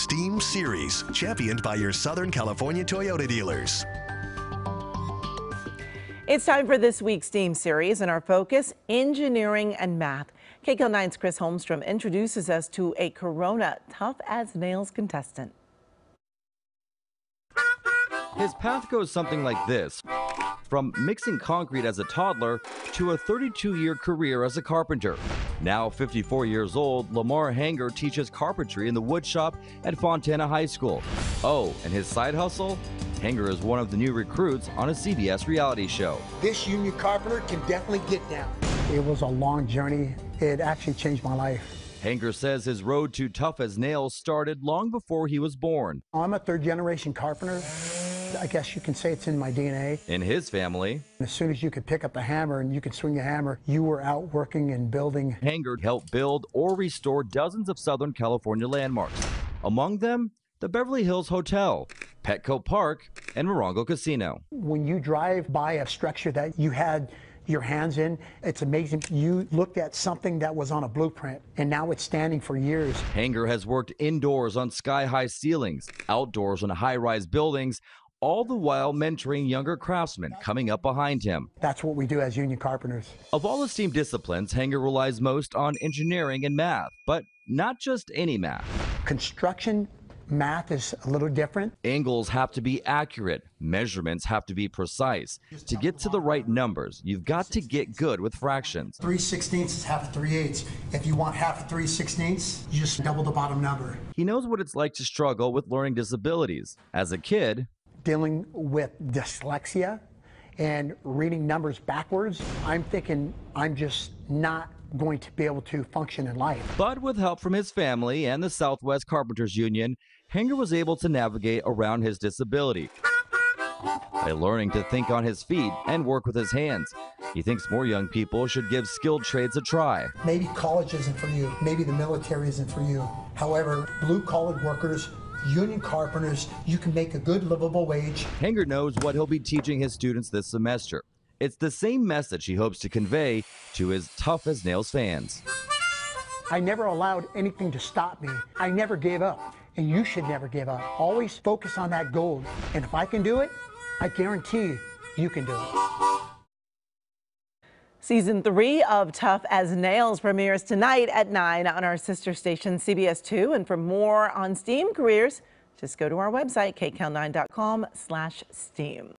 STEAM Series, championed by your Southern California Toyota dealers. It's time for this week's STEAM series and our focus, engineering and math. KCAL9's Chris Holmstrom introduces us to a Corona tough as nails contestant. His path goes something like this. From mixing concrete as a toddler to a 32-year career as a carpenter. Now 54 years old, Lamar Hanger teaches carpentry in the wood shop at Fontana High School. Oh, and his side hustle? Hanger is one of the new recruits on a CBS reality show. This union carpenter can definitely get down. It was a long journey. It actually changed my life. Hanger says his road to tough as nails started long before he was born. I'm a third generation carpenter. I guess you can say it's in my DNA. In his family, as soon as you could pick up a hammer and you could swing a hammer, you were out working and building. Hanger helped build or restore dozens of Southern California landmarks. Among them, the Beverly Hills Hotel, Petco Park, and Morongo Casino. When you drive by a structure that you had your hands in. It's amazing. You looked at something that was on a blueprint and now it's standing for years. Hanger has worked indoors on sky high ceilings, outdoors on high rise buildings, all the while mentoring younger craftsmen coming up behind him. That's what we do as union carpenters. Of all STEAM disciplines, Hanger relies most on engineering and math, but not just any math. Construction math is a little different. Angles have to be accurate, measurements have to be precise. To get to the right numbers, you've got to get good with fractions. 3 sixteenths is half of 3 eighths. If you want half of 3 sixteenths, you just double the bottom number. He knows what it's like to struggle with learning disabilities. As a kid, dealing with dyslexia and reading numbers backwards, I'm thinking I'm just not going to be able to function in life. But with help from his family and the Southwest Carpenters Union, Hanger was able to navigate around his disability by learning to think on his feet and work with his hands. He thinks more young people should give skilled trades a try. Maybe college isn't for you. Maybe the military isn't for you. However, blue collar workers union carpenters, you can make a good livable wage. Hanger knows what he'll be teaching his students this semester. It's the same message he hopes to convey to his tough as nails fans. I never allowed anything to stop me. I never gave up, and you should never give up. Always focus on that goal, and if I can do it, I guarantee you can do it. Season three of Tough as Nails premieres tonight at 9 on our sister station CBS 2. And for more on STEAM careers, just go to our website, kcal9.com slash STEAM.